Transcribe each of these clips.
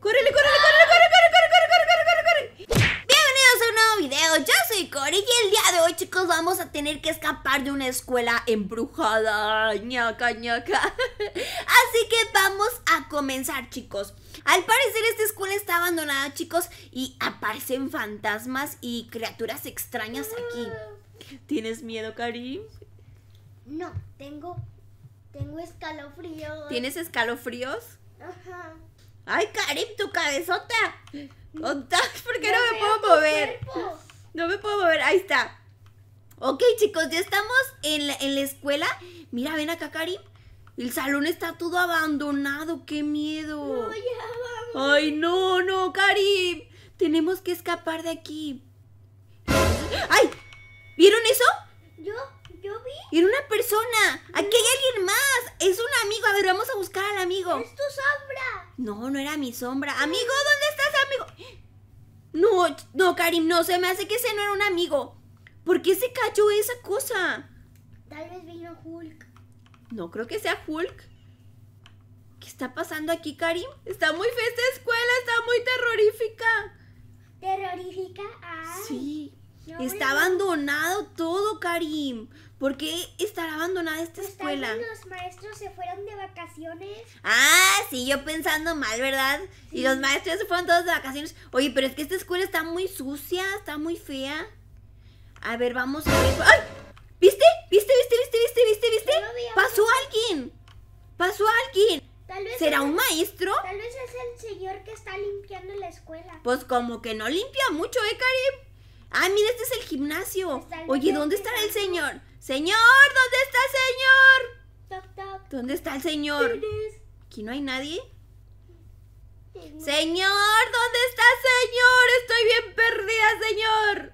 ¡Córrele, córrele, córrele, córrele, córrele, córrele, córrele, córrele, córrele! Bienvenidos a un nuevo video, yo soy Cory y el día de hoy chicos vamos a tener que escapar de una escuela embrujada, ñaca, ñaca Así que vamos a comenzar chicos Al parecer esta escuela está abandonada chicos y aparecen fantasmas y criaturas extrañas aquí ¿Tienes miedo Karim? No, tengo. Tengo escalofríos. ¿Tienes escalofríos? Ajá. ¡Ay, Karim, tu cabezota! ¿Dónde estás? ¿Por qué no, me puedo mover? cuerpo. No me puedo mover, ahí está. Ok, chicos, ya estamos en la, en la escuela. Mira, ven acá, Karim. El salón está todo abandonado, qué miedo. No, ya vamos. Ay, no, no, Karim. Tenemos que escapar de aquí. ¡Ay! ¿Vieron eso? Yo, yo vi. Era una persona. Aquí hay alguien más. Es un amigo. A ver, vamos a buscar al amigo. Es tu sombra. No, no era mi sombra. Amigo, ¿dónde estás, amigo? No, no, Karim, no, se me hace que ese no era un amigo. ¿Por qué se cayó esa cosa? Tal vez vino Hulk. No creo que sea Hulk. ¿Qué está pasando aquí, Karim? Está muy fea esta escuela, está muy terrorífica. Terrorífica. Ay. Sí. No, Está abandonado todo, Karim. ¿Por qué estará abandonada esta Pues escuela? los maestros se fueron de vacaciones. Ah, sí, yo pensando mal, ¿verdad? Y los maestros se fueron todos de vacaciones. Oye, pero es que esta escuela está muy sucia, está muy fea. A ver, vamos a ver. ¡Ay! ¿Viste? ¿Viste, viste, viste, viste, viste, viste? Pasó alguien. Pasó alguien. Tal vez ¿Será un maestro? Tal vez es el señor que está limpiando la escuela. Pues como que no limpia mucho, ¿eh, Karim? Ah, mira, este es el gimnasio. Está el Oye, ¿dónde estará el señor? Señor, ¿dónde está el señor? Toc, toc. ¿Dónde está el señor? Aquí no hay nadie. Señor, ¿dónde está señor? Estoy bien perdida, señor.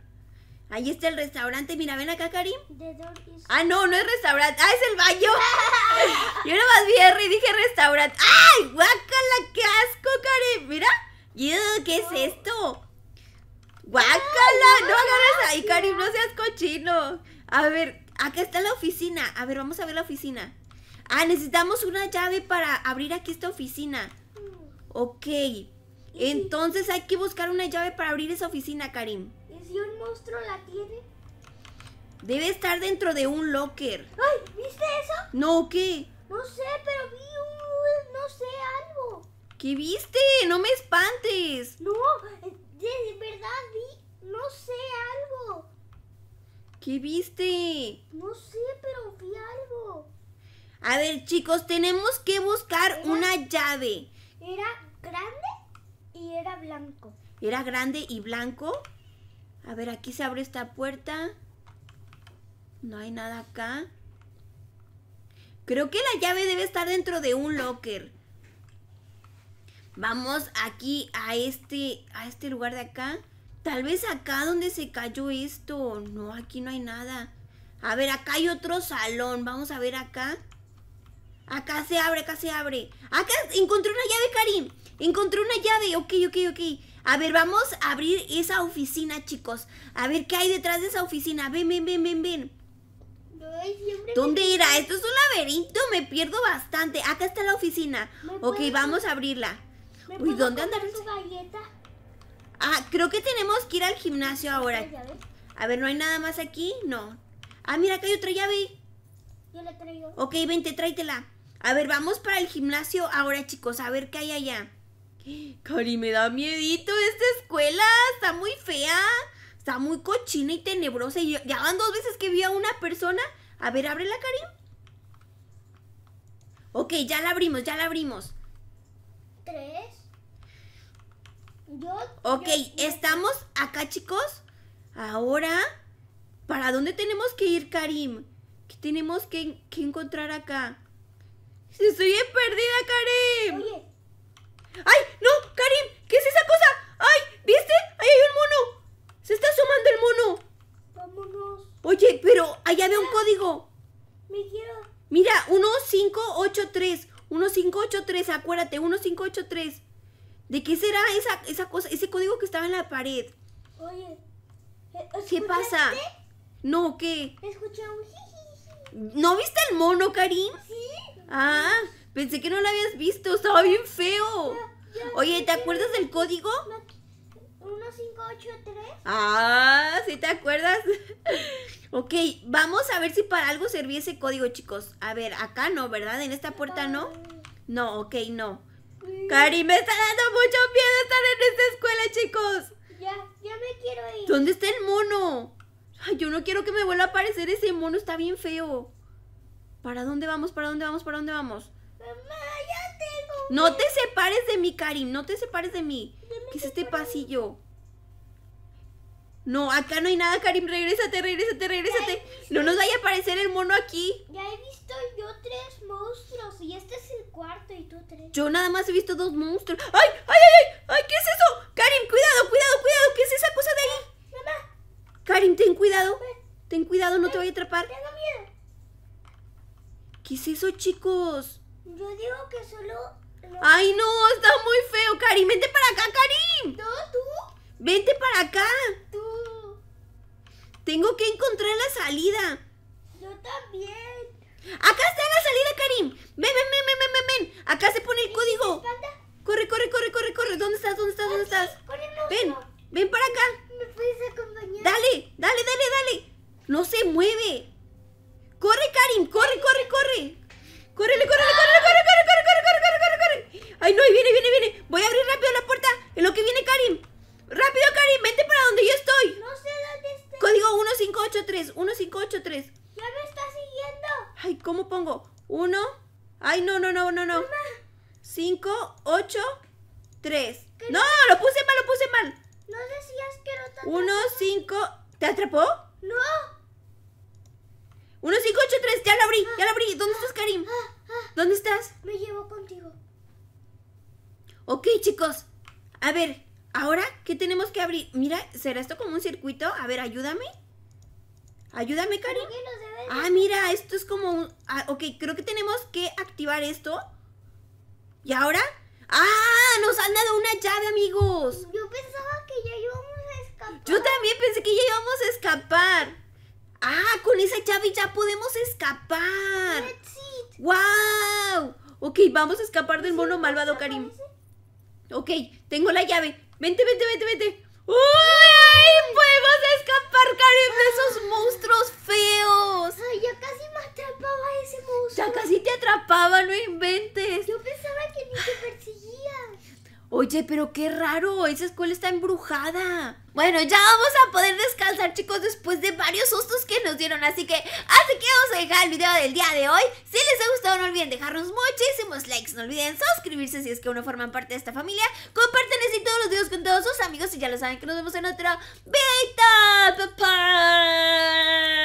Ahí está el restaurante. Mira, ven acá, Karim. Is- Ah, no, no es restaurante. Ah, es el baño. Yo nomás vi R y dije restaurante. ¡Ay, guácala! ¡Qué asco, Karim! Mira. ¿Qué es esto? ¡Guácala! No agarres ahí, Karim. No seas cochino. A ver, acá está la oficina. A ver, vamos a ver la oficina. Ah, necesitamos una llave para abrir aquí esta oficina. Ok. Entonces hay que buscar una llave para abrir esa oficina, Karim. ¿Y si un monstruo la tiene? Debe estar dentro de un locker. ¡Ay! ¿Viste eso? No, ¿qué? No sé, pero vi un... no sé, algo. ¿Qué viste? No me espantes. No, de, verdad vi, no sé, algo. ¿Qué viste? No sé, pero vi algo. A ver, chicos, tenemos que buscar Era- una llave. Era grande y era blanco. Era grande y blanco. A ver, aquí se abre esta puerta. No hay nada acá. Creo que la llave debe estar dentro de un locker. Vamos aquí a este a este lugar de acá. Tal vez acá donde se cayó esto. No, aquí no hay nada. A ver, acá hay otro salón. Vamos a ver acá. Acá se abre, acá se abre. Acá encontré una llave, Karim. Encontré una llave. Ok, ok, ok. A ver, vamos a abrir esa oficina, chicos. A ver qué hay detrás de esa oficina. Ven, ven, ven, ven, ven. Siempre me- ¿Dónde era? Esto es un laberinto. Me pierdo bastante. Acá está la oficina. ¿Me Ok, vamos a abrirla. ¿Me Uy, ¿dónde tu galleta? Ah, creo que tenemos que ir al gimnasio ahora. A ver, ¿no hay nada más aquí? No. Ah, mira, acá hay otra llave. Yo le traigo. Ok, vente, tráetela. A ver, vamos para el gimnasio ahora, chicos. A ver qué hay allá. Cari, me da miedito esta escuela. Está muy fea. Está muy cochina y tenebrosa. Y ya van dos veces que vi a una persona. A ver, ábrela, Karim. Ok, ya la abrimos, ya la abrimos. Tres. Yo. Ok, yo- estamos acá, chicos. Ahora, ¿para dónde tenemos que ir, Karim? ¿Qué tenemos que, que encontrar acá? Estoy bien perdida, Karim. Oye, ¡Ay! ¡No! ¡Karim! ¿Qué es esa cosa? ¡Ay! ¿Viste? ¡Ahí hay un mono! ¡Se está asomando el mono! vámonos. Oye, pero allá veo un código. Me quiero. Mira, 1583. 1583, acuérdate, 1583. ¿De qué será esa, esa cosa, ese código que estaba en la pared? Oye. eh, ¿Qué pasa? No, ¿qué? Escuché un jijiji. ¿No viste el mono, Karim? Sí. Ah, pensé que no lo habías visto, estaba bien feo. Oye, ¿te acuerdas del código? 1583. Ah, ¿sí te acuerdas? Ok, vamos a ver si para algo servía ese código, chicos. A ver, acá no, ¿verdad? En esta puerta no. No, ok, no. Cari, me está dando mucho miedo estar en esta escuela, chicos. Ya, ya me quiero ir. ¿Dónde está el mono? Ay, yo no quiero que me vuelva a aparecer ese mono, está bien feo. ¿Para dónde vamos? ¿Para dónde vamos? ¿Para dónde vamos? Mamá, ya tengo. No te separes de mí, Karim, no te separes de mí. ¿Qué es este pasillo? No, acá no hay nada, Karim, regrésate, regrésate, regrésate. No nos vaya a aparecer el mono aquí. Ya he visto yo tres monstruos y este es el cuarto y tú tres. Yo nada más he visto dos monstruos. ¡Ay, ay, ay, ay! ¿Qué es eso? Karim, cuidado, cuidado, cuidado. ¿Qué es esa cosa de ahí? Mamá, Karim, ten cuidado. Ten cuidado, no te vaya a atrapar. tengo miedo. ¿Qué es eso, chicos? Yo digo que solo. Ay, no, está muy feo, Karim. Vente para acá, Karim. No, tú. Vente para acá. Tú. Tengo que encontrar la salida. Yo también. Acá está la salida, Karim. Ven, ven, ven, ven, ven, ven. Acá se pone el código. Corre, corre, corre, corre, corre. ¿Dónde estás? ¿Dónde estás? ¿Dónde estás? Ven, ven para acá. ¿Me puedes acompañar? Dale, dale, dale, dale. No se mueve. Corre, Karim, corre, corre, corre. Córrele, córrele, córrele, corre, corre, corre, corre, corre, corre, corre, corre. Ay, no, ahí viene, viene, viene. Voy a abrir rápido la puerta. En lo que viene Karim. Rápido, Karim, vente para donde yo estoy. No sé dónde está. Código 1583, 1583. Ya me está siguiendo. Ay, ¿cómo pongo? Uno. Ay, no, no, no, no, no. Cinco, ocho, tres. No, lo puse mal, lo puse mal. ¿No decías que no te Uno, cinco. ¿Te atrapó? No. Uno, cinco, ocho, tres. Ya lo abrí, ya lo abrí. ¿Dónde estás, Karim? Ah, ah, ¿Dónde estás? me llevo contigo. Ok, chicos. A ver, ahora, ¿qué tenemos que abrir? Mira, ¿será esto como un circuito? A ver, ayúdame. Ayúdame, de- Ah, mira, esto es como un... Ah, ok, creo que tenemos que activar esto. ¿Y ahora? ¡Ah! Nos han dado una llave, amigos. Yo pensaba que ya íbamos a escapar. Yo también pensé que ya íbamos a escapar. Ah, con esa llave ya podemos escapar. Let's see. ¡Wow! Ok, vamos a escapar del mono malvado, Karim. Ok, tengo la llave. Vente, vente, vente, vente. ¡Uy! ¡Podemos escapar, Karim, de esos monstruos feos! Ay, ya casi me atrapaba ese monstruo. Ya casi te atrapaba, no inventes. Yo pensaba que ni te perseguía. Oye, pero qué raro, esa escuela está embrujada. Bueno, ya vamos a poder descansar, chicos, después de varios sustos que nos dieron. Así que, así que vamos a dejar el video del día de hoy. Si les ha gustado, no olviden dejarnos muchísimos likes. No olviden suscribirse si es que aún no forman parte de esta familia. Comparten así todos los días con todos sus amigos y ya lo saben que nos vemos en otra videita. Bye, bye.